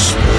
Sport.